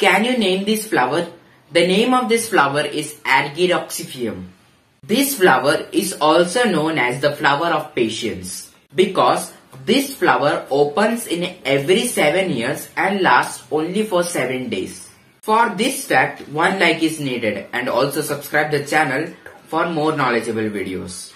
Can you name this flower? The name of this flower is Argyroxiphium. This flower is also known as the flower of patience because this flower opens in every 7 years and lasts only for 7 days. For this fact, one like is needed and also subscribe the channel for more knowledgeable videos.